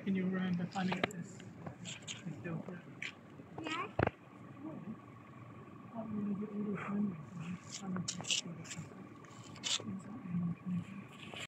Can you remember finding this? this Yes.